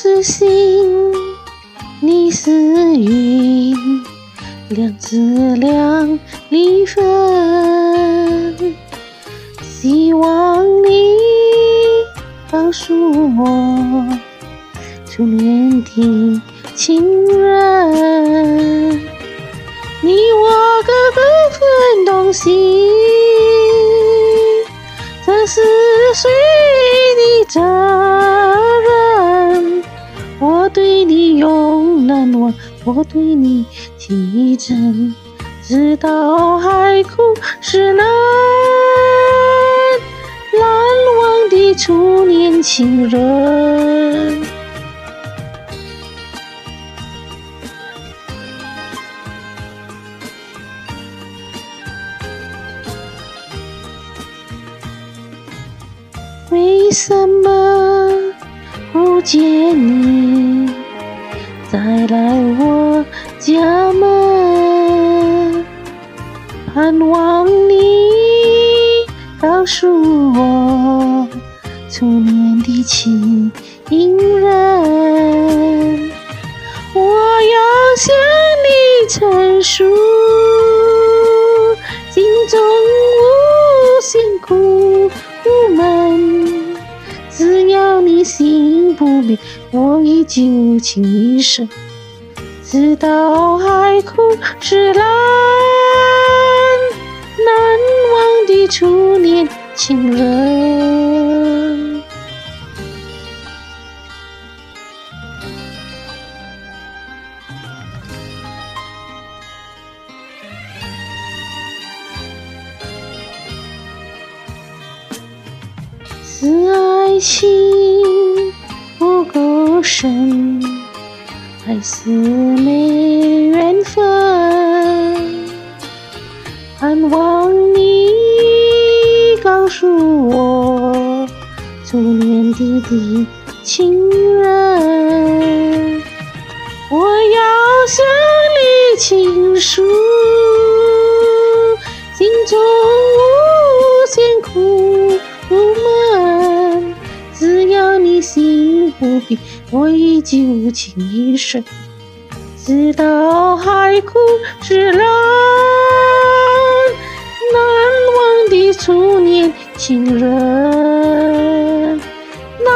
是星，你是云，两只两离分。希望你告诉我，初恋的情人，你我各不分东西，这是谁的责任？对你永难忘，我对你情真，直到海枯石烂。难忘的初恋情人，为什么不见你再来我家门？盼望你告诉我。初恋的情人，我要向你陈述不变，我已旧情一生，直到海枯石烂。难忘的初恋情人。是爱情够深，还是没缘分？盼望你告诉我，初恋的的情人，我要向你倾诉不变，我已经无情一生，直到海枯石烂。难忘的初恋情人，难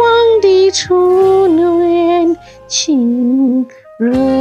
忘的初恋情人。